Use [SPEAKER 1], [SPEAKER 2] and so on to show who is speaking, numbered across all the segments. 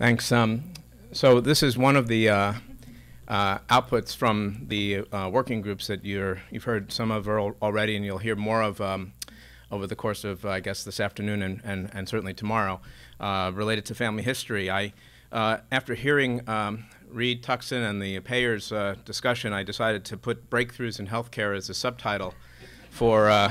[SPEAKER 1] Thanks. Um, so this is one of the uh, uh, outputs from the uh, working groups that you're, you've heard some of already, and you'll hear more of um, over the course of, I guess, this afternoon and, and, and certainly tomorrow, uh, related to family history. I, uh, after hearing um, Reed and the payers uh, discussion, I decided to put breakthroughs in healthcare as a subtitle for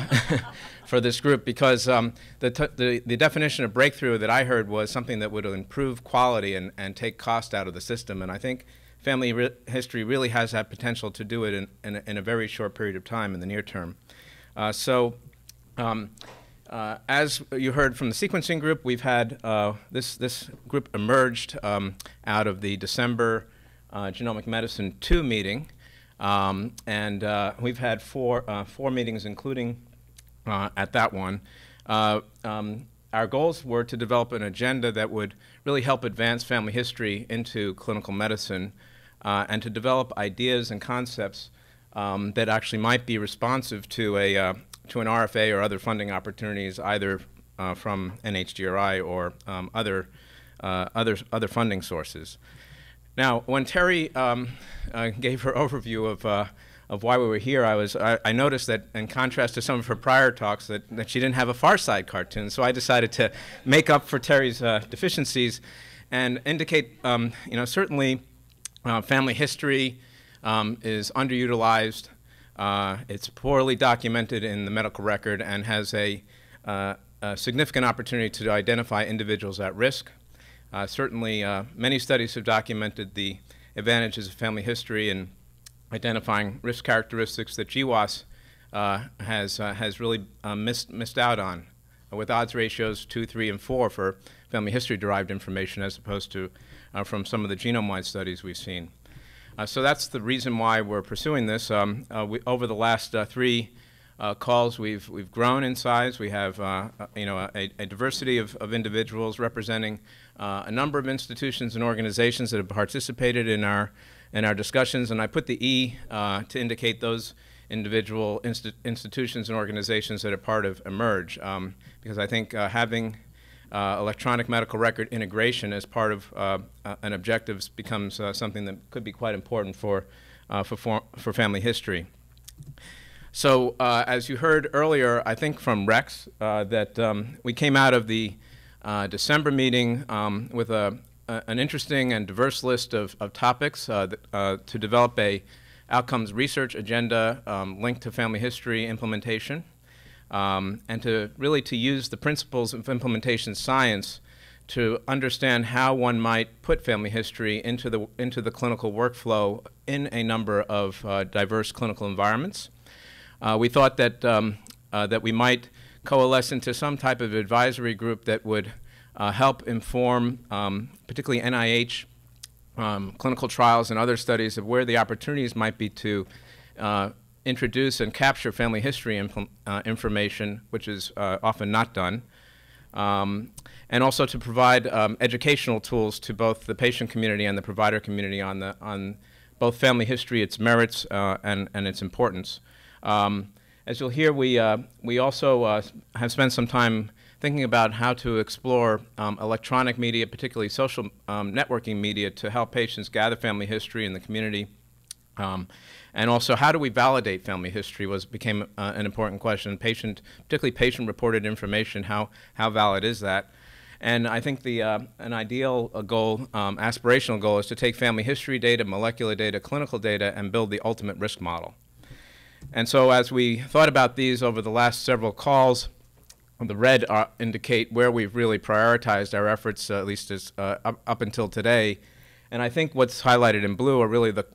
[SPEAKER 1] for this group because um, the, the, the, definition of breakthrough that I heard was something that would improve quality and, and take cost out of the system. And I think family re history really has that potential to do it in, in, a, in, a, very short period of time in the near term. Uh, so um, uh, as you heard from the sequencing group, we've had uh, this, this group emerged um, out of the December uh, Genomic Medicine 2 meeting. Um, and uh, we've had four, uh, four meetings, including uh, at that one. Uh, um, our goals were to develop an agenda that would really help advance family history into clinical medicine uh, and to develop ideas and concepts um, that actually might be responsive to, a, uh, to an RFA or other funding opportunities either from NHGRI or um, other, other, other funding sources. Now, when Teri um, gave her overview of of why we were here, I was I, I, noticed that in contrast to some of her prior talks that, that she didn't have a Far Side cartoon. So I decided to make up for Teri's uh, deficiencies and indicate, um, you know, certainly uh, family history um, is underutilized. Uh, it's poorly documented in the medical record and has a, uh, a significant opportunity to identify individuals at risk. Uh, certainly, uh, many studies have documented the advantages of family history in identifying risk characteristics that GWAS uh, has, uh, has really uh, missed, missed out on uh, with odds ratios 2, 3, and 4 for family history derived information as opposed to uh, from some of the genome-wide studies we've seen. Uh, so that's the reason why we're pursuing this. Um, we, over the last three calls, we've, we've grown in size. We have you know, a, a diversity of, of individuals representing a number of institutions and organizations that have participated in our in our discussions, and I put the E uh, to indicate those individual insti institutions and organizations that are part of eMERGE, um, because I think uh, having uh, electronic medical record integration as part of uh, uh, an objective becomes uh, something that could be quite important for, for, for family history. So as you heard earlier, I think from Rex, that um, we came out of the December meeting um, with a, an interesting and diverse list of, of topics uh, that, uh, to develop a outcomes research agenda um, linked to family history implementation um, and to really to use the principles of implementation science to understand how one might put family history into the, into the clinical workflow in a number of uh, diverse clinical environments. Uh, we thought that, um, uh, that we might coalesce into some type of advisory group that would uh, help inform, um, particularly NIH um, clinical trials and other studies of where the opportunities might be to uh, introduce and capture family history uh, information, which is uh, often not done, um, and also to provide um, educational tools to both the patient community and the provider community on, the, on both family history, its merits, uh, and, and its importance. Um, as you'll hear, we, uh, we also uh, have spent some time thinking about how to explore um, electronic media, particularly social um, networking media, to help patients gather family history in the community. Um, and also, how do we validate family history was became uh, an important question. Patient, particularly patient-reported information, how, how valid is that? And I think the, uh, an ideal goal, um, aspirational goal, is to take family history data, molecular data, clinical data, and build the ultimate risk model. And so as we thought about these over the last several calls, the red uh, indicate where we've really prioritized our efforts, uh, at least as, uh, up, up, until today. And I think what's highlighted in blue are really the,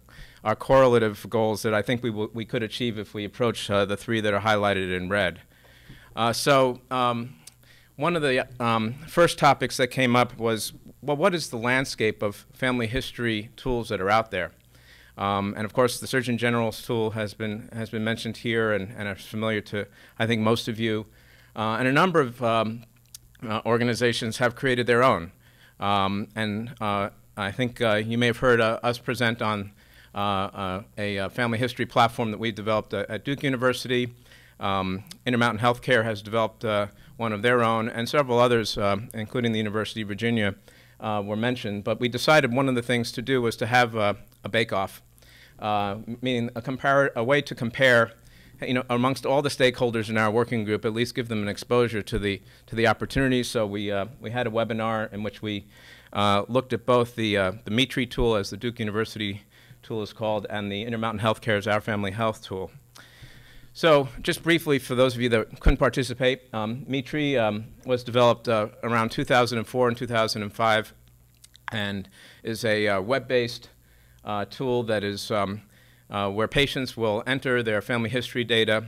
[SPEAKER 1] our correlative goals that I think we, we could achieve if we approach uh, the three that are highlighted in red. Uh, so um, one of the um, first topics that came up was, well, what is the landscape of family history tools that are out there? Um, and of course, the Surgeon General's tool has been, has been mentioned here and, and is familiar to, I think, most of you. Uh, and a number of um, uh, organizations have created their own. Um, and uh, I think uh, you may have heard uh, us present on uh, a family history platform that we developed at Duke University. Um, Intermountain Healthcare has developed one of their own, and several others, including the University of Virginia, were mentioned, but we decided one of the things to do was to have a, bake-off, uh, meaning a, a way to compare you know, amongst all the stakeholders in our working group, at least give them an exposure to the to the opportunities. So we uh, we had a webinar in which we uh, looked at both the uh, the MeTree tool, as the Duke University tool is called, and the Intermountain Healthcare's Our Family Health tool. So just briefly, for those of you that couldn't participate, um, MeTree um, was developed uh, around 2004 and 2005 and is a uh, web-based uh, tool that is um, uh, where patients will enter their family history data,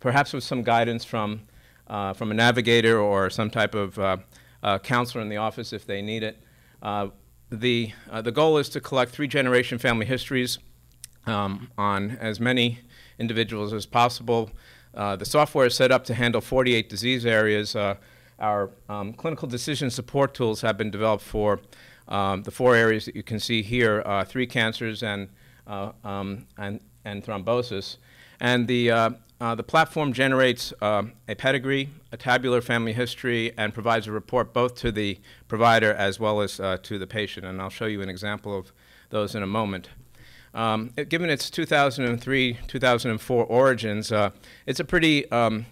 [SPEAKER 1] perhaps with some guidance from, uh, from a navigator or some type of uh, counselor in the office if they need it. the, the goal is to collect three-generation family histories um, on as many individuals as possible. Uh, the software is set up to handle 48 disease areas. Uh, our um, clinical decision support tools have been developed for um, the four areas that you can see here, uh, three cancers and, uh, um, and, and thrombosis. And the, uh, uh, the platform generates a pedigree, a tabular family history, and provides a report both to the provider as well as to the patient. And I'll show you an example of those in a moment. Um, it, given its 2003 2004 origins, uh, it's a pretty um,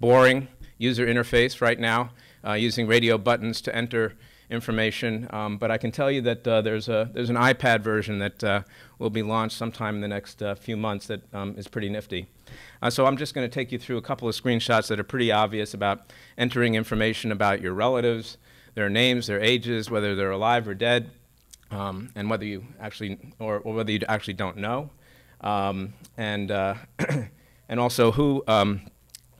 [SPEAKER 1] boring user interface right now, uh, using radio buttons to enter information. Um, but I can tell you that uh, there's, a, there's an iPad version that uh, will be launched sometime in the next uh, few months that um, is pretty nifty. Uh, so I'm just going to take you through a couple of screenshots that are pretty obvious about entering information about your relatives, their names, their ages, whether they're alive or dead, um, and whether you actually, or, or, whether you actually don't know, um, and uh, and also who um,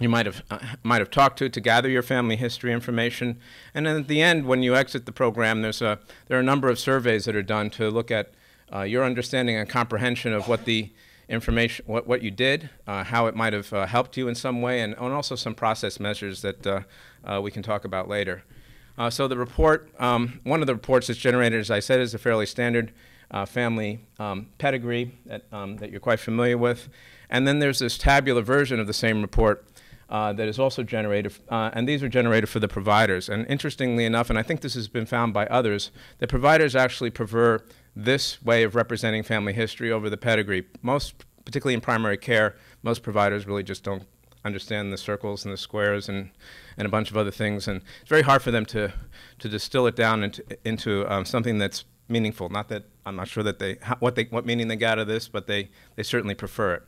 [SPEAKER 1] you might have uh, might have talked to to gather your family history information, and then at the end, when you exit the program, there's a there are a number of surveys that are done to look at uh, your understanding and comprehension of what the information, what, what you did, uh, how it might have uh, helped you in some way, and, and also some process measures that uh, uh, we can talk about later. So the report, um, one of the reports that's generated, as I said, is a fairly standard family um, pedigree that, um, that you're quite familiar with. And then there's this tabular version of the same report uh, that is also generated, uh, and these are generated for the providers. And interestingly enough, and I think this has been found by others, that providers actually prefer this way of representing family history over the pedigree. Most, particularly in primary care, most providers really just don't understand the circles and the squares and, and a bunch of other things. And it's very hard for them to, to distill it down into, into um, something that's meaningful. Not that I'm not sure that they, what, they, what meaning they got out of this, but they, they certainly prefer it.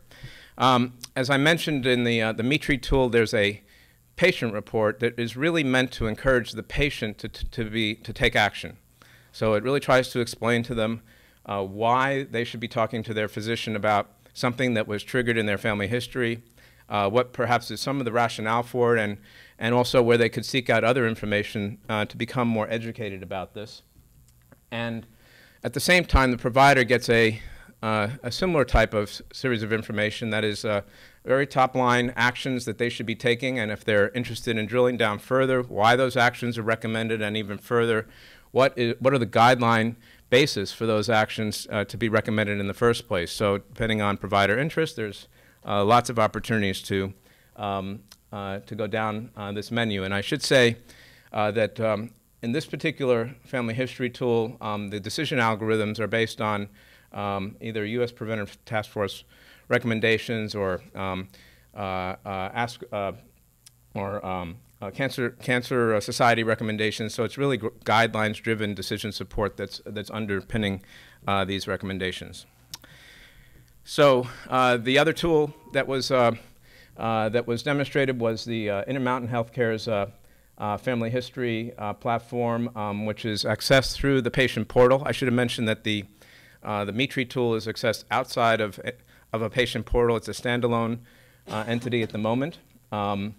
[SPEAKER 1] Um, as I mentioned in the, uh, the MeTree tool, there's a patient report that is really meant to encourage the patient to, to, to be, to take action. So it really tries to explain to them uh, why they should be talking to their physician about something that was triggered in their family history, uh, what perhaps is some of the rationale for it, and, and also where they could seek out other information uh, to become more educated about this. And at the same time, the provider gets a, uh, a similar type of series of information that is uh, very top line actions that they should be taking, and if they're interested in drilling down further, why those actions are recommended, and even further, what, is, what are the guideline basis for those actions uh, to be recommended in the first place. So depending on provider interest, there's uh, lots of opportunities to, um, uh, to go down uh, this menu. And I should say that um, in this particular family history tool, um, the decision algorithms are based on um, either U.S. Preventive Task Force recommendations or um, ask, or um, uh, cancer cancer uh, society recommendations. So it's really guidelines-driven decision support that's that's underpinning uh, these recommendations. So uh, the other tool that was, uh, uh, that was demonstrated was the Intermountain Healthcare's family history platform, um, which is accessed through the patient portal. I should have mentioned that the, the MeTree tool is accessed outside of, of a patient portal. It's a standalone entity at the moment. Um,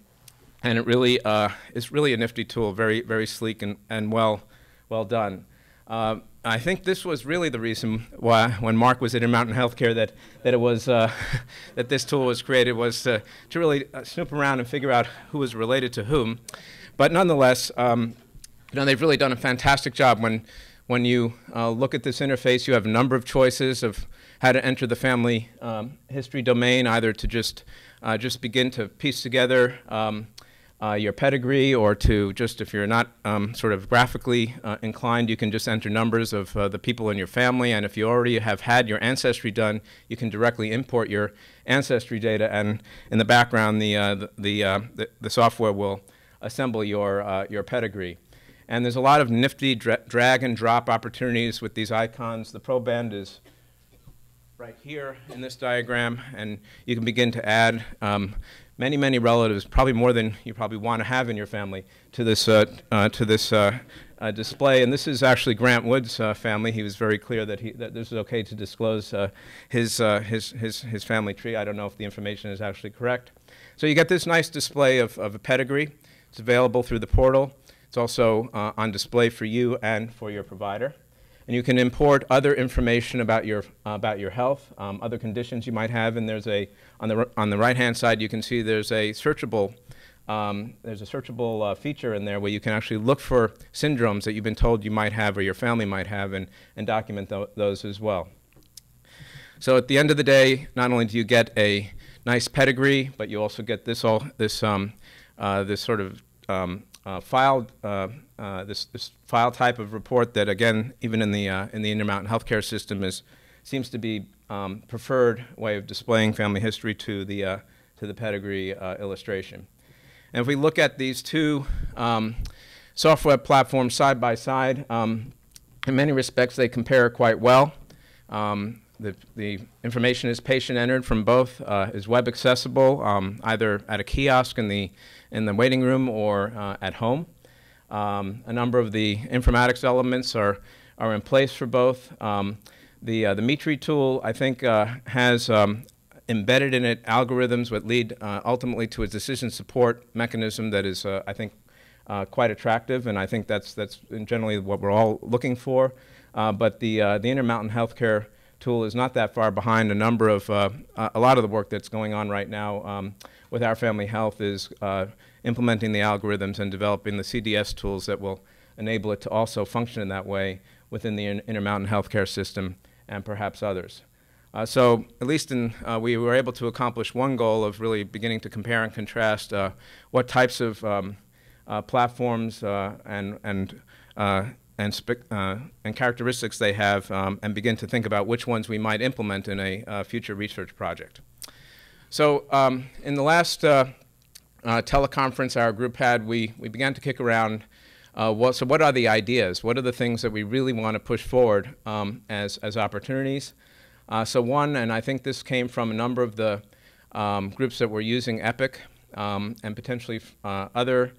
[SPEAKER 1] and it really uh, is really a nifty tool, very very sleek and, and well well done. Uh, I think this was really the reason why, when Mark was at Intermountain Healthcare, that that it was uh, that this tool was created was to, to really uh, snoop around and figure out who was related to whom. But nonetheless, um, you know, they've really done a fantastic job. When when you uh, look at this interface, you have a number of choices of how to enter the family um, history domain, either to just uh, just begin to piece together. Um, uh, your pedigree or to just, if you're not um, sort of graphically uh, inclined, you can just enter numbers of uh, the people in your family. And if you already have had your ancestry done, you can directly import your ancestry data. And in the background, the, uh, the, uh, the, the, software will assemble your, uh, your pedigree. And there's a lot of nifty dra drag and drop opportunities with these icons. The proband is right here in this diagram, and you can begin to add um, many, many relatives, probably more than you probably want to have in your family, to this, uh, uh, to this uh, uh display. And this is actually Grant Wood's uh, family. He was very clear that, he, that this is okay to disclose uh, his, his, his, his family tree. I don't know if the information is actually correct. So you get this nice display of, of a pedigree. It's available through the portal. It's also on display for you and for your provider. And you can import other information about your, uh, about your health, um, other conditions you might have. And there's a, on the, on the right-hand side, you can see there's a searchable, um, there's a searchable uh, feature in there where you can actually look for syndromes that you've been told you might have or your family might have and, and document th those as well. So at the end of the day, not only do you get a nice pedigree, but you also get this, all, this, um, uh, this sort of um, uh, file, uh, uh, this, this file type of report that, again, even in the, uh, in the Intermountain healthcare system is, seems to be um, preferred way of displaying family history to the, uh, to the pedigree illustration. And if we look at these two um, software platforms side by side, um, in many respects they compare quite well. Um, the, the, information is patient entered from both, uh, is web accessible, um, either at a kiosk in the in the waiting room or uh, at home. Um, a number of the informatics elements are, are in place for both. Um, the, uh, the MeTree tool, I think, uh, has um, embedded in it algorithms that lead uh, ultimately to a decision support mechanism that is, uh, I think, quite attractive, and I think that's, that's generally what we're all looking for. but the, the Intermountain Healthcare tool is not that far behind a number of, a lot of the work that's going on right now um, with our family health is uh, implementing the algorithms and developing the CDS tools that will enable it to also function in that way within the Intermountain healthcare system and perhaps others. Uh, so at least in, uh, we were able to accomplish one goal of really beginning to compare and contrast uh, what types of um, uh, platforms uh, and, and, and, and, characteristics they have um, and begin to think about which ones we might implement in a future research project. So um, in the last uh, uh, teleconference our group had, we, we began to kick around, uh, what, so what are the ideas? What are the things that we really want to push forward um, as, as opportunities? Uh, so one, and I think this came from a number of the um, groups that were using EPIC um, and potentially uh, other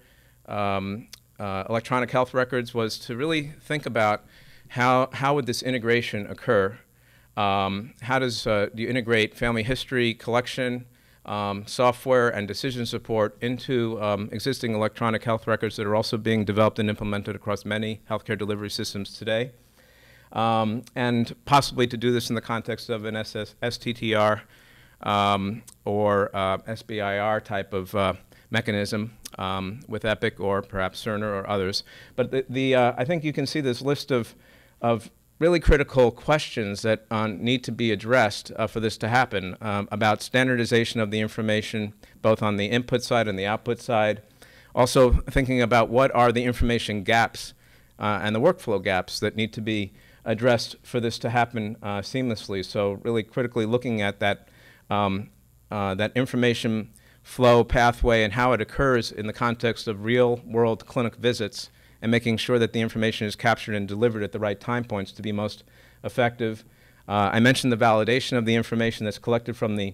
[SPEAKER 1] um, uh, electronic health records, was to really think about how, how would this integration occur um, how does uh, do you integrate family history collection, um, software, and decision support into um, existing electronic health records that are also being developed and implemented across many healthcare delivery systems today? Um, and possibly to do this in the context of an SS STTR um, or uh, SBIR type of uh, mechanism um, with EPIC or perhaps Cerner or others. But the, the uh, I think you can see this list of, of really critical questions that uh, need to be addressed uh, for this to happen um, about standardization of the information, both on the input side and the output side. Also thinking about what are the information gaps uh, and the workflow gaps that need to be addressed for this to happen uh, seamlessly. So really critically looking at that, um, uh, that information flow pathway and how it occurs in the context of real world clinic visits and making sure that the information is captured and delivered at the right time points to be most effective. Uh, I mentioned the validation of the information that's collected from the,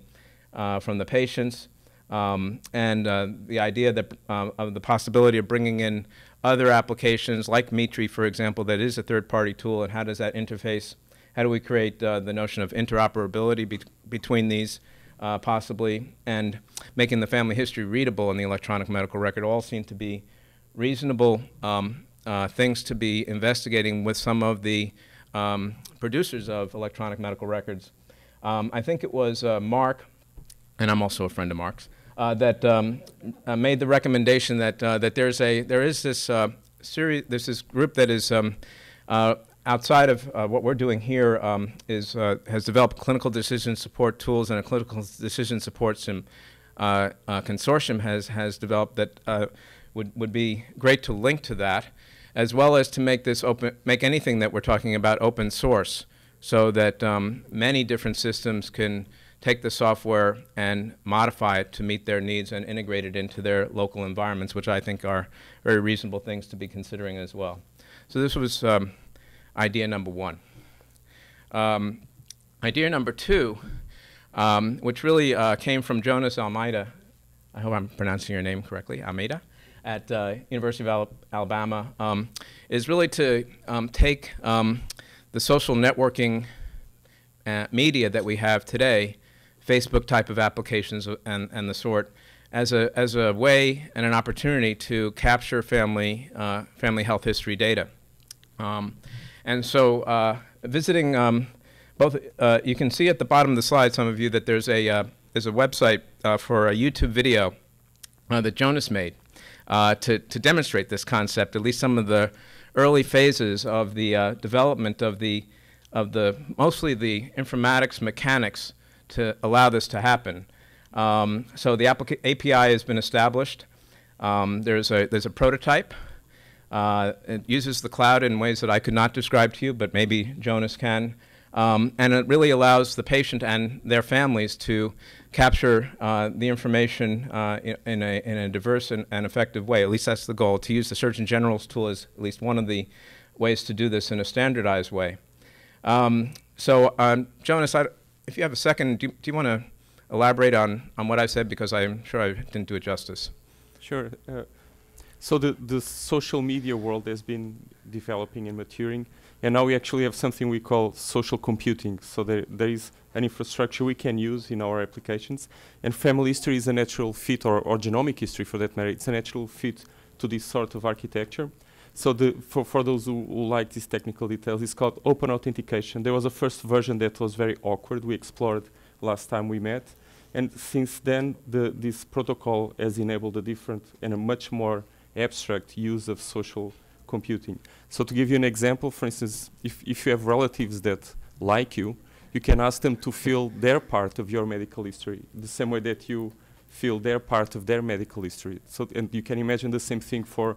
[SPEAKER 1] uh, from the patients um, and uh, the idea that, uh, of the possibility of bringing in other applications like MeTree, for example, that is a third-party tool, and how does that interface? How do we create uh, the notion of interoperability be between these uh, possibly, and making the family history readable in the electronic medical record all seem to be reasonable um, uh, things to be investigating with some of the um, producers of electronic medical records. Um, I think it was uh, Mark, and I'm also a friend of Mark's, uh, that um, uh, made the recommendation that uh, that there's a there is this series there's this group that is um, outside of what we're doing here um, is has developed clinical decision support tools and a clinical decision support sim, uh, uh, consortium has, has developed that uh, would, would be great to link to that, as well as to make this open, make anything that we're talking about open source so that um, many different systems can take the software and modify it to meet their needs and integrate it into their local environments, which I think are very reasonable things to be considering as well. So this was um, idea number one. Um, idea number two, um, which really uh, came from Jonas Almeida, I hope I'm pronouncing your name correctly, Almeida, at uh, University of Al Alabama, um, is really to um, take um, the social networking uh, media that we have today Facebook type of applications and, and the sort as a, as a way and an opportunity to capture family, uh, family health history data. Um, and so uh, visiting um, both, uh, you can see at the bottom of the slide, some of you, that there's a, uh, there's a website uh, for a YouTube video uh, that Jonas made to, to demonstrate this concept, at least some of the early phases of the development of the, of the, mostly the informatics mechanics to allow this to happen. Um, so the API has been established. Um, there's, a, there's a prototype. Uh, it uses the cloud in ways that I could not describe to you, but maybe Jonas can. Um, and it really allows the patient and their families to capture uh, the information uh, in, in, a, in, a, diverse and, and, effective way. At least that's the goal, to use the Surgeon General's tool as at least one of the ways to do this in a standardized way. Um, so, um, Jonas, I, if you have a second, do, do you want to elaborate on, on what I said because I'm sure I didn't do it justice.
[SPEAKER 2] Sure. Uh, so the, the social media world has been developing and maturing, and now we actually have something we call social computing. So there, there is an infrastructure we can use in our applications, and family history is a natural fit, or, or genomic history for that matter, it's a natural fit to this sort of architecture. So the, for, for those who, who, like these technical details, it's called open authentication. There was a first version that was very awkward. We explored last time we met. And since then, the, this protocol has enabled a different and a much more abstract use of social computing. So to give you an example, for instance, if, if you have relatives that like you, you can ask them to fill their part of your medical history, the same way that you fill their part of their medical history. So, and you can imagine the same thing for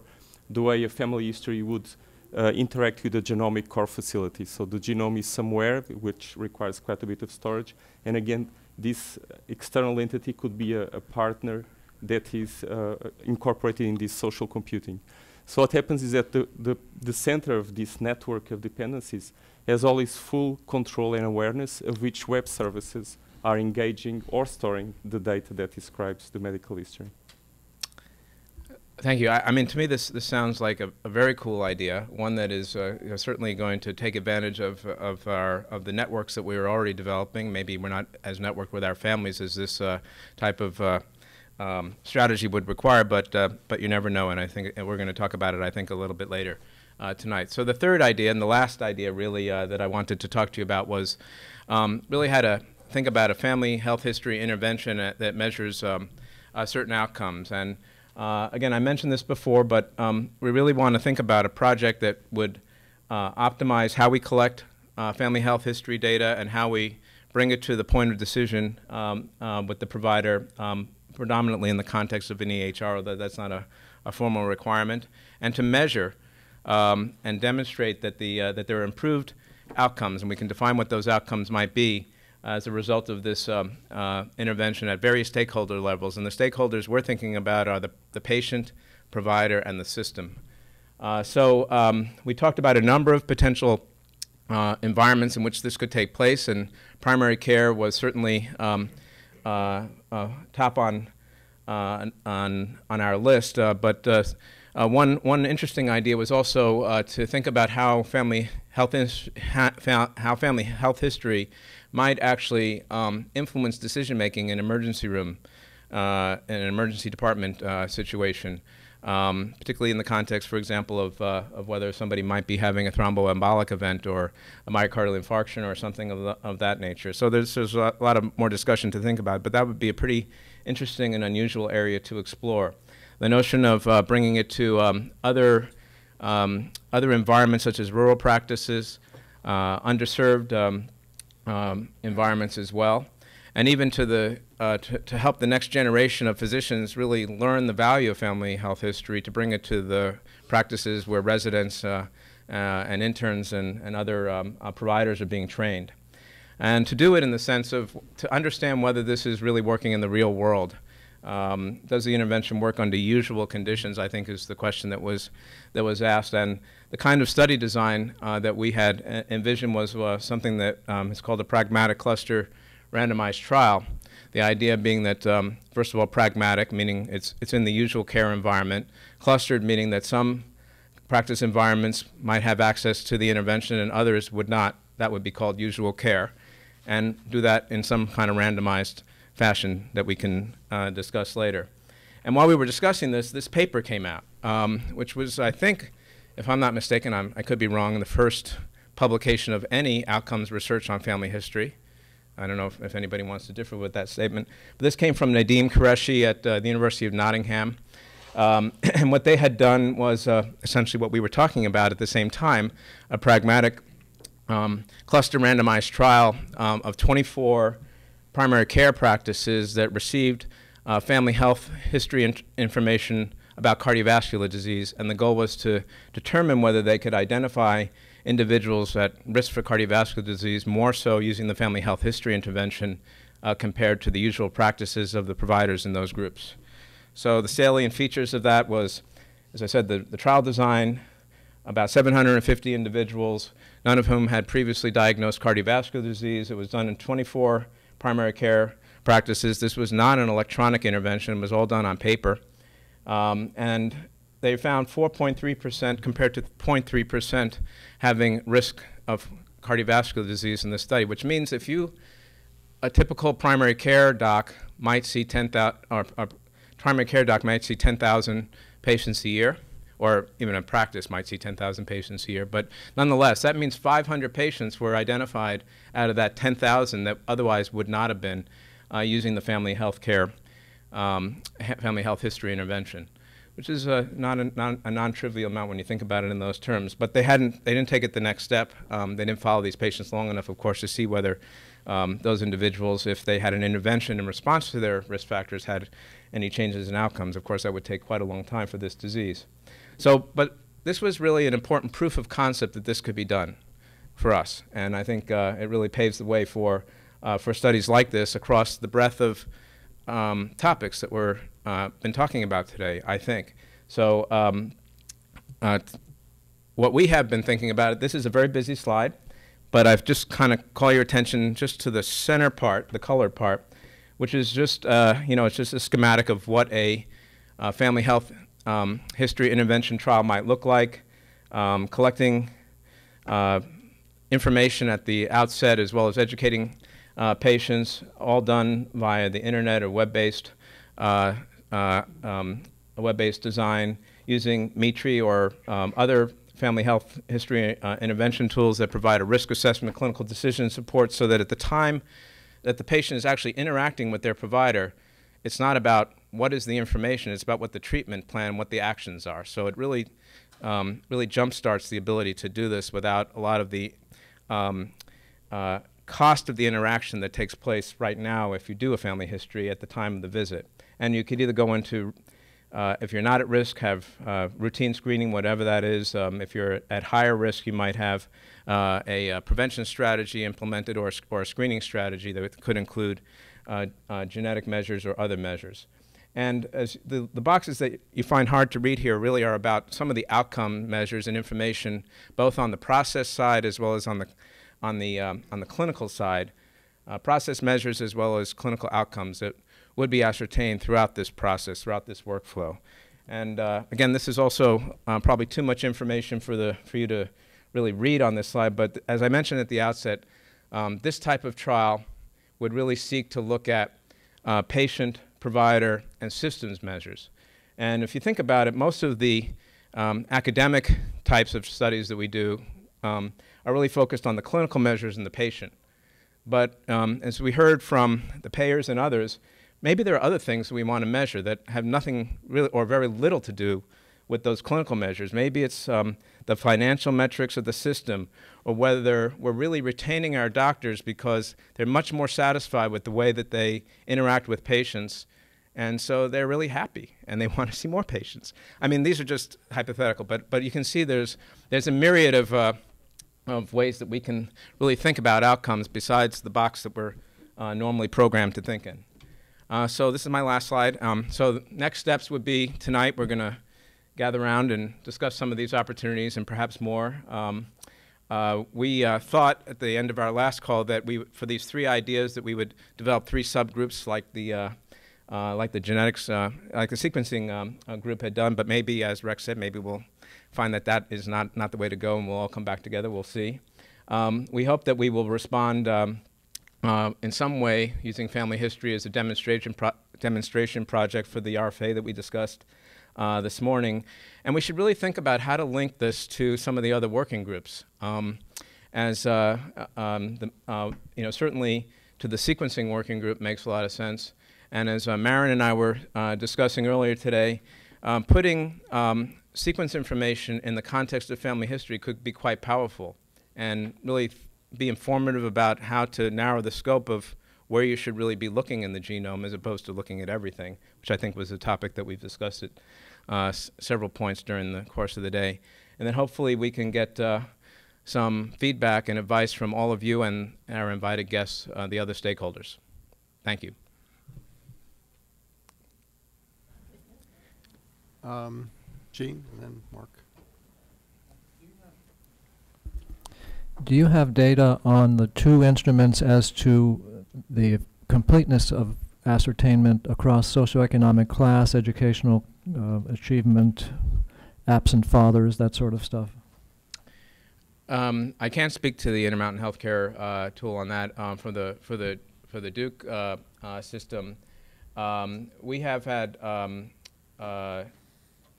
[SPEAKER 2] the way a family history would uh, interact with the genomic core facility. So the genome is somewhere, which requires quite a bit of storage. And again, this external entity could be a, a partner that is uh, incorporated in this social computing. So what happens is that the, the, the center of this network of dependencies has this full control and awareness of which web services are engaging or storing the data that describes the medical history.
[SPEAKER 1] Thank you. I, I, mean, to me, this this sounds like a, a very cool idea. One that is uh, you know, certainly going to take advantage of of our of the networks that we are already developing. Maybe we're not as networked with our families as this uh, type of uh, um, strategy would require, but uh, but you never know. And I think and we're going to talk about it. I think a little bit later uh, tonight. So the third idea and the last idea, really, uh, that I wanted to talk to you about was um, really how to think about a family health history intervention that measures um, certain outcomes and uh, again, I mentioned this before, but um, we really want to think about a project that would uh, optimize how we collect uh, family health history data and how we bring it to the point of decision um, uh, with the provider, um, predominantly in the context of an EHR, although that's not a, a formal requirement, and to measure um, and demonstrate that, the, uh, that there are improved outcomes, and we can define what those outcomes might be as a result of this um, uh, intervention at various stakeholder levels. And the stakeholders we're thinking about are the, the patient, provider, and the system. Uh, so um, we talked about a number of potential uh, environments in which this could take place, and primary care was certainly um, uh, uh, top on, uh, on, on our list. but one, one interesting idea was also to think about how family health, ha how family health history might actually um, influence decision making in emergency room, uh, in an emergency department uh, situation, um, particularly in the context, for example, of, uh, of whether somebody might be having a thromboembolic event or a myocardial infarction or something of, the, of that nature. So there's, there's a lot of more discussion to think about, but that would be a pretty interesting and unusual area to explore. The notion of uh, bringing it to um, other, um, other environments such as rural practices, uh, underserved um, um, environments as well. And even to, the, uh, to, to help the next generation of physicians really learn the value of family health history to bring it to the practices where residents uh, uh, and interns and, and other um, uh, providers are being trained. And to do it in the sense of to understand whether this is really working in the real world. Um, does the intervention work under usual conditions? I think is the question that was that was asked, and the kind of study design uh, that we had uh, envisioned was something that um, is called a pragmatic cluster randomized trial. The idea being that, um, first of all, pragmatic, meaning it's, it's in the usual care environment, clustered, meaning that some practice environments might have access to the intervention and others would not. That would be called usual care. And do that in some kind of randomized fashion that we can uh, discuss later. And while we were discussing this, this paper came out, um, which was, I think, if I'm not mistaken, I'm, i could be wrong, the first publication of any outcomes research on family history. I don't know if, if, anybody wants to differ with that statement. But this came from Nadim Qureshi at uh, the University of Nottingham. Um, and what they had done was uh, essentially what we were talking about at the same time a pragmatic um, cluster randomized trial um, of 24 primary care practices that received uh, family health history in information about cardiovascular disease. And the goal was to determine whether they could identify individuals at risk for cardiovascular disease more so using the family health history intervention uh, compared to the usual practices of the providers in those groups. So the salient features of that was, as I said, the, the trial design, about 750 individuals, none of whom had previously diagnosed cardiovascular disease. It was done in 24 primary care practices. This was not an electronic intervention. It was all done on paper. Um, and they found 4.3% compared to 0.3% having risk of cardiovascular disease in this study, which means if you, a typical primary care doc might see 10,000, or, primary care doc might see 10,000 patients a year, or even a practice might see 10,000 patients a year. But nonetheless, that means 500 patients were identified out of that 10,000 that otherwise would not have been uh, using the family health care, um, family health history intervention which is a, not, a, non, a non-trivial amount when you think about it in those terms. But they hadn't, they didn't take it the next step. Um, they didn't follow these patients long enough, of course, to see whether um, those individuals, if they had an intervention in response to their risk factors, had any changes in outcomes. Of course, that would take quite a long time for this disease. So, but this was really an important proof of concept that this could be done for us. And I think uh, it really paves the way for, uh, for studies like this across the breadth of um, topics that we've uh, been talking about today, I think. So um, uh, what we have been thinking about, this is a very busy slide, but I've just kind of call your attention just to the center part, the colored part, which is just, uh, you know, it's just a schematic of what a uh, family health um, history intervention trial might look like, um, collecting uh, information at the outset as well as educating uh, patients, all done via the internet or web-based uh, uh, um, web-based design using MeTree or um, other family health history uh, intervention tools that provide a risk assessment clinical decision support so that at the time that the patient is actually interacting with their provider, it's not about what is the information, it's about what the treatment plan, what the actions are. So it really, um, really jumpstarts the ability to do this without a lot of the um, uh, cost of the interaction that takes place right now if you do a family history at the time of the visit. And you could either go into, uh, if you're not at risk, have uh, routine screening, whatever that is. Um, if you're at higher risk, you might have uh, a, uh, prevention strategy implemented or, or a screening strategy that could include uh, uh, genetic measures or other measures. And as the, the boxes that you find hard to read here really are about some of the outcome measures and information, both on the process side as well as on the, on the, um, on the clinical side, uh, process measures as well as clinical outcomes that would be ascertained throughout this process, throughout this workflow. And uh, again, this is also uh, probably too much information for, the, for you to really read on this slide, but as I mentioned at the outset, um, this type of trial would really seek to look at uh, patient, provider, and systems measures. And if you think about it, most of the um, academic types of studies that we do um, are really focused on the clinical measures in the patient. But um, as we heard from the payers and others, maybe there are other things we want to measure that have nothing really or very little to do with those clinical measures. Maybe it's um, the financial metrics of the system, or whether we're really retaining our doctors because they're much more satisfied with the way that they interact with patients. And so they're really happy and they want to see more patients. I mean, these are just hypothetical, but, but you can see there's, there's a myriad of, uh, of ways that we can really think about outcomes besides the box that we're uh, normally programmed to think in. Uh, so this is my last slide. Um, so next steps would be tonight we're going to gather around and discuss some of these opportunities and perhaps more. Um, uh, we uh, thought at the end of our last call that we, for these three ideas, that we would develop three subgroups like the uh, uh like the genetics, like the sequencing um, group had done. But maybe, as Rex said, maybe we'll find that that is not not the way to go, and we'll all come back together. We'll see. Um, we hope that we will respond um, uh, in some way using family history as a demonstration, pro demonstration project for the RFA that we discussed uh, this morning. And we should really think about how to link this to some of the other working groups. Um, as uh, uh um, the, uh, you know, certainly to the sequencing working group makes a lot of sense. And as uh, Maren and I were discussing earlier today, um, putting um, sequence information in the context of family history could be quite powerful and really be informative about how to narrow the scope of where you should really be looking in the genome as opposed to looking at everything, which I think was a topic that we've discussed at uh, several points during the course of the day. And then hopefully we can get uh, some feedback and advice from all of you and our invited guests, uh, the other stakeholders. Thank you.
[SPEAKER 3] Um, Gene, and then Mark.
[SPEAKER 4] Do you have data on the two instruments as to the completeness of ascertainment across socioeconomic class, educational uh, achievement, absent fathers, that sort of stuff?
[SPEAKER 1] Um, I can't speak to the Intermountain Healthcare uh, tool on that um, for the for the for the Duke uh, uh system. Um, we have had um, uh,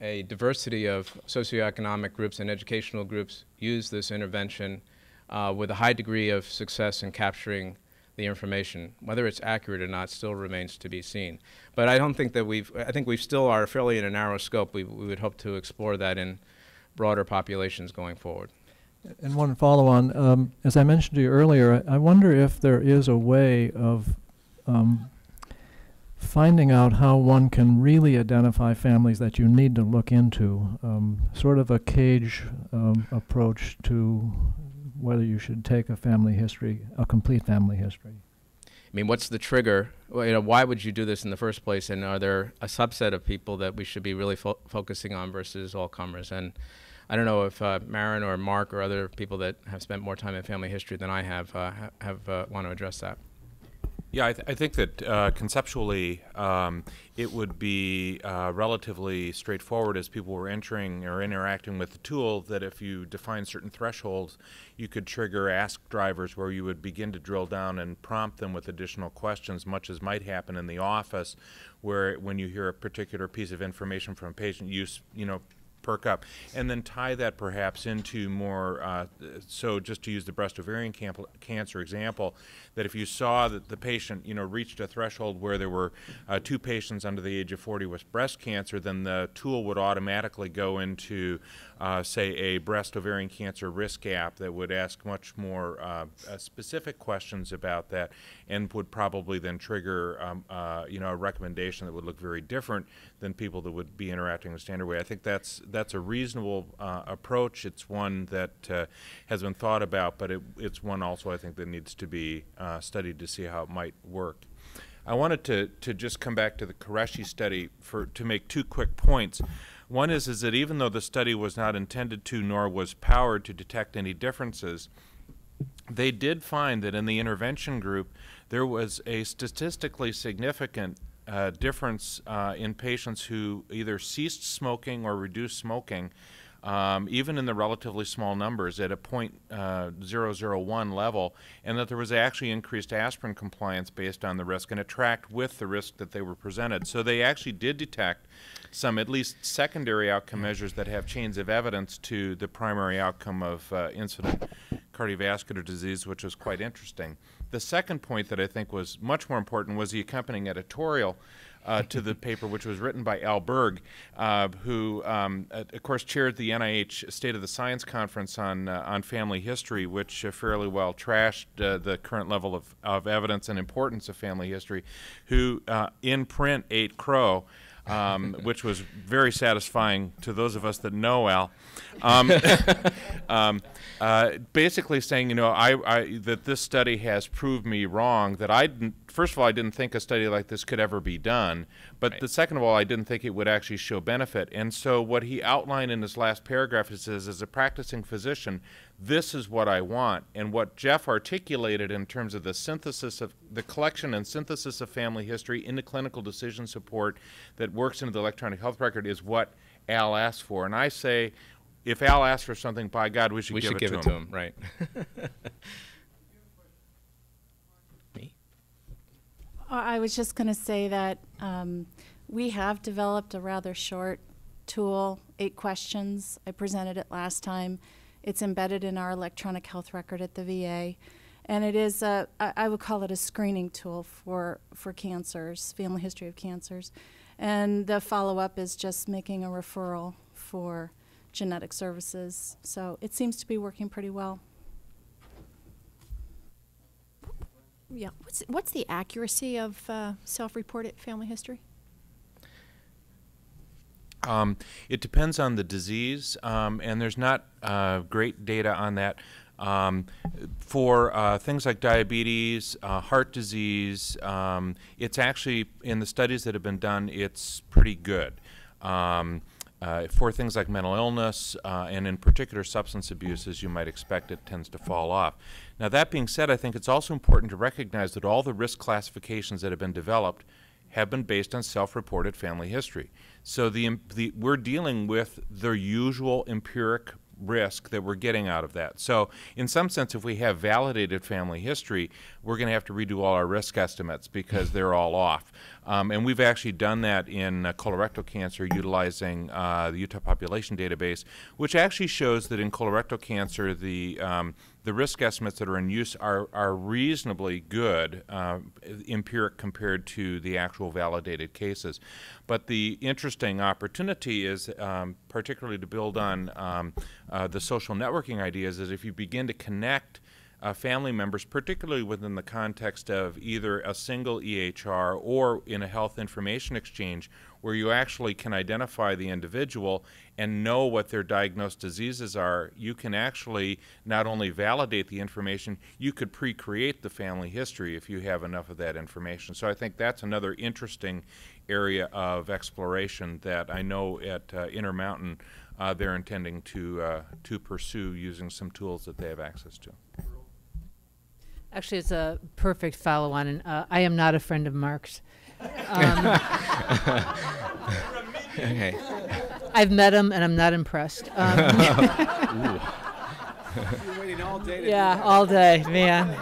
[SPEAKER 1] a diversity of socioeconomic groups and educational groups use this intervention uh, with a high degree of success in capturing the information. Whether it's accurate or not still remains to be seen. But I don't think that we've, I think we still are fairly in a narrow scope. We, we would hope to explore that in broader populations going forward.
[SPEAKER 4] And one follow on, um, as I mentioned to you earlier, I, I wonder if there is a way of um, finding out how one can really identify families that you need to look into, um, sort of a cage um, approach to whether you should take a family history, a complete family history.
[SPEAKER 1] I mean, what's the trigger? Well, you know, why would you do this in the first place? And are there a subset of people that we should be really fo focusing on versus all comers? And I don't know if uh, Maren or Mark or other people that have spent more time in family history than I have uh, have uh, want to address that.
[SPEAKER 5] Yeah, I, th I think that uh, conceptually um, it would be uh, relatively straightforward as people were entering or interacting with the tool that if you define certain thresholds, you could trigger ask drivers where you would begin to drill down and prompt them with additional questions, much as might happen in the office, where when you hear a particular piece of information from a patient, you, you know, perk up, and then tie that perhaps into more. Uh, so, just to use the breast ovarian cancer example, that if you saw that the patient, you know, reached a threshold where there were uh, two patients under the age of 40 with breast cancer, then the tool would automatically go into, uh, say, a breast ovarian cancer risk gap that would ask much more uh, uh, specific questions about that, and would probably then trigger, um, uh, you know, a recommendation that would look very different than people that would be interacting the standard way. I think that's that's a reasonable uh, approach. It's one that uh, has been thought about, but it, it's one also I think that needs to be uh, studied to see how it might work. I wanted to, to just come back to the Qureshi study for to make two quick points. One is is that even though the study was not intended to nor was powered to detect any differences, they did find that in the intervention group there was a statistically significant uh, difference uh, in patients who either ceased smoking or reduced smoking, um, even in the relatively small numbers at a uh, 0.001 level, and that there was actually increased aspirin compliance based on the risk, and it tracked with the risk that they were presented. So they actually did detect some at least secondary outcome measures that have chains of evidence to the primary outcome of uh, incident cardiovascular disease, which was quite interesting. The second point that I think was much more important was the accompanying editorial uh, to the paper, which was written by Al Berg, uh, who, um, uh, of course, chaired the NIH State of the Science Conference on uh, on family history, which uh, fairly well trashed uh, the current level of, of evidence and importance of family history. Who, in print, ate crow. Um, which was very satisfying to those of us that know Al. Um, um, uh, basically saying, you know, I, I, that this study has proved me wrong. That I didn't, first of all, I didn't think a study like this could ever be done. But
[SPEAKER 1] Right.
[SPEAKER 5] the second of all, I didn't think it would actually show benefit. And so what he outlined in his last paragraph is, says, as a practicing physician, this is what I want. And what Geoff articulated in terms of the synthesis of the collection and synthesis of family history into clinical decision support that works into the electronic health record is what Al asked for. And I say, if Al asks for something, by God, we should
[SPEAKER 1] We
[SPEAKER 5] give,
[SPEAKER 1] should
[SPEAKER 5] it,
[SPEAKER 1] give
[SPEAKER 5] to
[SPEAKER 1] it
[SPEAKER 5] him.
[SPEAKER 1] to him, right. Me?
[SPEAKER 6] I was just going to say that um, we have developed a rather short tool, eight questions. I presented it last time. It's embedded in our electronic health record at the VA. And it is, a, I I would call it a screening tool for, for cancers, family history of cancers. And the follow up is just making a referral for genetic services. So it seems to be working pretty well.
[SPEAKER 7] Yeah. What's what's the accuracy of uh, self-reported family history?
[SPEAKER 5] Um, it depends on the disease, um, and there's not uh, great data on that. Um, for uh, things like diabetes, uh, heart disease, um, it's actually, in the studies that have been done, it's pretty good. Um, uh, for things like mental illness uh, and in particular substance abuse, as you might expect, it tends to fall off. Now, that being said, I think it's also important to recognize that all the risk classifications that have been developed have been based on self-reported family history. So the, the we're dealing with the usual empiric risk that we're getting out of that. So in some sense, if we have validated family history, we're going to have to redo all our risk estimates because they're all off. Um, and we've actually done that in uh, colorectal cancer utilizing uh, the Utah Population Database, which actually shows that in colorectal cancer, the um, the risk estimates that are in use are, are reasonably good, uh, empiric compared to the actual validated cases. But the interesting opportunity is, um, particularly to build on um, uh, the social networking ideas, is if you begin to connect uh, family members, particularly within the context of either a single EHR or in a health information exchange, where you actually can identify the individual and know what their diagnosed diseases are, you can actually not only validate the information, you could pre create the family history if you have enough of that information. So I think that's another interesting area of exploration that I know at uh, Intermountain uh, they're intending to, uh, to pursue using some tools that they have access to.
[SPEAKER 8] Actually, it's a perfect follow-on, and uh, I am not a friend of Mark's. Um,
[SPEAKER 1] Okay.
[SPEAKER 8] I've met him, and I'm not impressed. Um,
[SPEAKER 3] waiting all day
[SPEAKER 8] yeah, all day, man.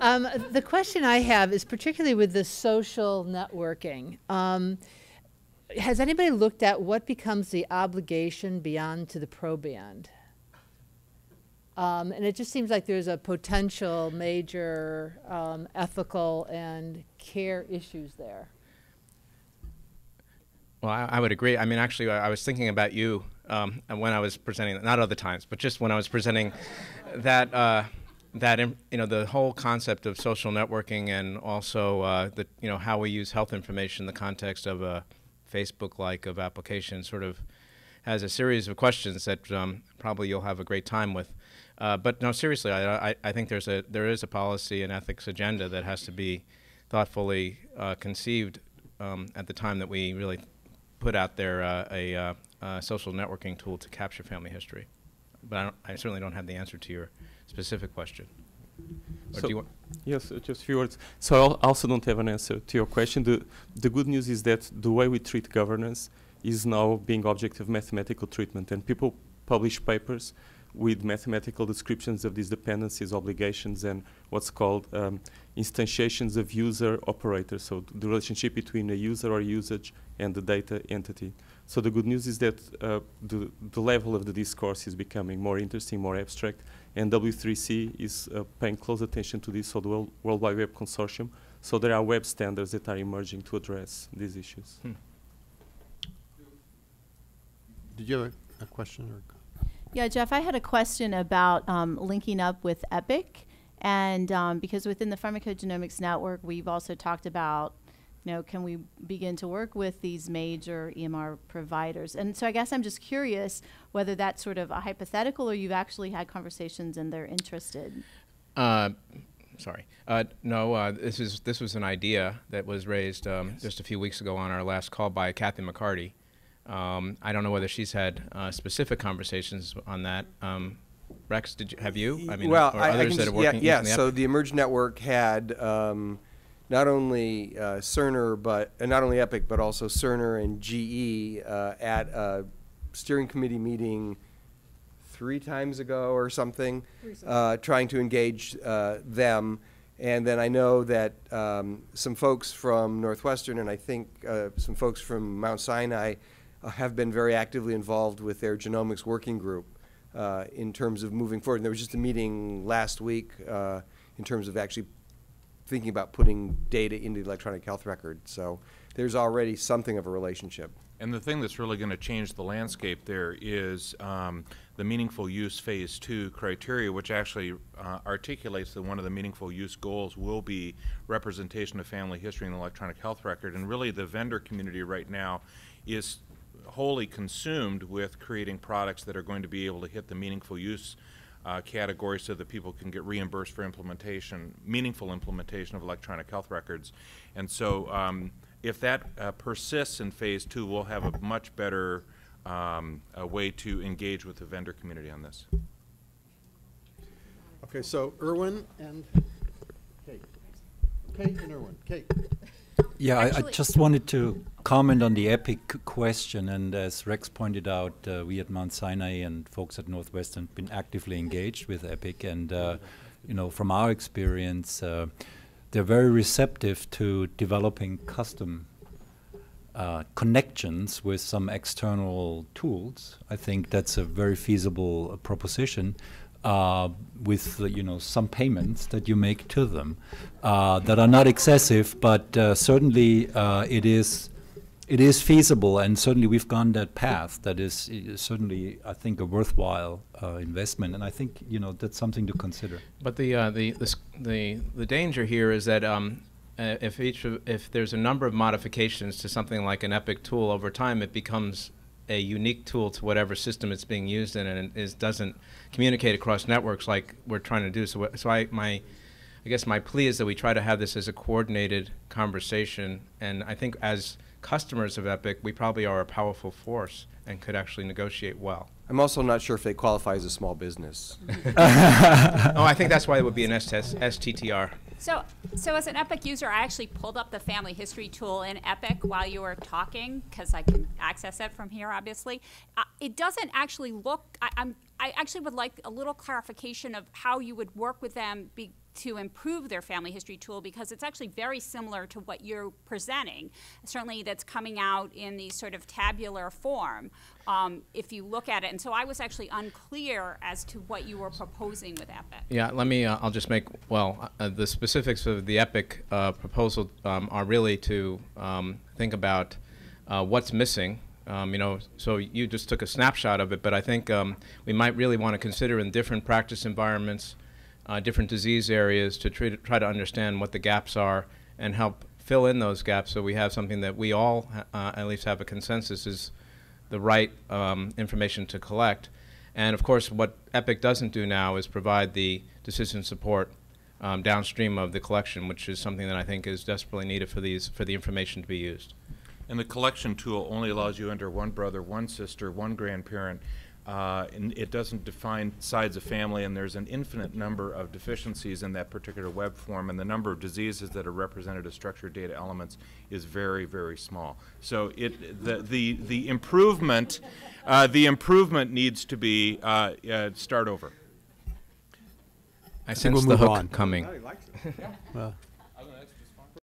[SPEAKER 8] Um, the question I have is particularly with the social networking. Um, has anybody looked at what becomes the obligation beyond to the proband? Um, and it just seems like there's a potential major um, ethical and care issues there.
[SPEAKER 1] Well, I, I would agree. I mean, actually, I, I was thinking about you um, when I was presenting, not other times, but just when I was presenting that, uh, that you know, the whole concept of social networking and also uh, the, you know, how we use health information in the context of a Facebook-like of application sort of has a series of questions that um, probably you'll have a great time with. Uh, but no, seriously, I, I, I think there's a there is a policy and ethics agenda that has to be thoughtfully uh, conceived um, at the time that we really put out there uh, a uh, uh, social networking tool to capture family history. But I, don't, I certainly don't have the answer to your specific question. Or
[SPEAKER 2] So-
[SPEAKER 1] do you want,
[SPEAKER 2] Yes, uh, just a few words. So I also don't have an answer to your question. The, the good news is that the way we treat governance is now being object of mathematical treatment, and people publish papers with mathematical descriptions of these dependencies, obligations, and what's called um, instantiations of user operators. So the relationship between a user or usage and the data entity. So the good news is that uh, the, the level of the discourse is becoming more interesting, more abstract, and W3C is uh, paying close attention to this, so the World, World Wide Web Consortium. So there are web standards that are emerging to address these issues.
[SPEAKER 3] Did you have a, a question or?
[SPEAKER 9] Yeah, Geoff, I had a question about um, linking up with EPIC. And um, because within the pharmacogenomics network, we've also talked about, you know, can we begin to work with these major EMR providers? And so I guess I'm just curious whether that's sort of a hypothetical or you've actually had conversations and they're interested.
[SPEAKER 1] Uh, sorry. Uh, no, uh, this is this was an idea that was raised um, just a few weeks ago on our last call by Cathy McCarty. Um, I don't know whether she's had uh, specific conversations on that. Um, Rex, did you have you? I mean,
[SPEAKER 10] well,
[SPEAKER 1] or
[SPEAKER 10] I, I
[SPEAKER 1] others
[SPEAKER 10] can
[SPEAKER 1] that are working
[SPEAKER 10] yeah, yeah.
[SPEAKER 1] the
[SPEAKER 10] So
[SPEAKER 1] Epic?
[SPEAKER 10] the eMERGE Network had um, not only uh, Cerner, but uh, not only Epic, but also Cerner and GE uh, at a steering committee meeting three times ago or something, uh, trying to engage uh, them. And then I know that um, some folks from Northwestern and I think uh, some folks from Mount Sinai uh, have been very actively involved with their genomics working group uh, in terms of moving forward. And there was just a meeting last week uh, in terms of actually thinking about putting data into the electronic health record. So there's already something of a relationship.
[SPEAKER 5] And the thing that's really going to change the landscape there is um, the meaningful use phase two criteria, which actually uh, articulates that one of the meaningful use goals will be representation of family history in the electronic health record. And really, the vendor community right now is wholly consumed with creating products that are going to be able to hit the meaningful use uh, category so that people can get reimbursed for implementation, meaningful implementation of electronic health records. And so um, if that uh, persists in phase two, we'll have a much better um, a way to engage with the vendor community on this.
[SPEAKER 3] Okay, so Erwin and Kate. Kate and Erwin. Kate.
[SPEAKER 11] Yeah, I, I just wanted to comment on the EPIC question. And as Rex pointed out, uh, we at Mount Sinai and folks at Northwestern have been actively engaged with EPIC. And, uh, you know, from our experience, uh, they're very receptive to developing custom uh, connections with some external tools. I think that's a very feasible uh, proposition. Uh, with uh, you know some payments that you make to them uh, that are not excessive, but uh, certainly it is it is feasible, and certainly we've gone that path. That is uh, certainly I think a worthwhile uh, investment, and I think you know that's something to consider.
[SPEAKER 1] But the uh, the, the the the danger here is that um, uh, if each if there's a number of modifications to something like an Epic tool over time, it becomes a unique tool to whatever system it's being used in, and it is, doesn't communicate across networks like we're trying to do. So, so I my I guess my plea is that we try to have this as a coordinated conversation, and I think as customers of Epic, we probably are a powerful force and could actually negotiate well.
[SPEAKER 10] I'm also not sure if they qualify as a small business.
[SPEAKER 1] oh, I think that's why it would be an STS, STTR.
[SPEAKER 12] So, so as an Epic user, I actually pulled up the family history tool in Epic while you were talking because I can access it from here, obviously. Uh, it doesn't actually look. I, I'm. I actually would like a little clarification of how you would work with them be, to improve their family history tool because it's actually very similar to what you're presenting. Certainly, that's coming out in the sort of tabular form. Um, if you look at it, and so I was actually unclear as to what you were proposing with Epic.
[SPEAKER 1] Yeah, let me, uh, I'll just make, well, uh, the specifics of the EPIC uh, proposal um, are really to um, think about uh, what's missing. Um, you know, so you just took a snapshot of it, but I think um, we might really want to consider in different practice environments, uh, different disease areas to try, to try to understand what the gaps are and help fill in those gaps so we have something that we all uh, at least have a consensus is the right um, information to collect. And of course, what Epic doesn't do now is provide the decision support um, downstream of the collection, which is something that I think is desperately needed for these for the information to be used.
[SPEAKER 5] And the collection tool only allows you enter one brother, one sister, one grandparent. Uh, and it doesn't define sides of family, and there's an infinite number of deficiencies in that particular web form, and the number of diseases that are represented as structured data elements is very, very small. So it the the the improvement, uh, the improvement needs to be uh, uh, start over.
[SPEAKER 1] I
[SPEAKER 3] think
[SPEAKER 1] sense
[SPEAKER 3] we'll
[SPEAKER 1] the hook
[SPEAKER 3] on.
[SPEAKER 1] coming.
[SPEAKER 3] Well,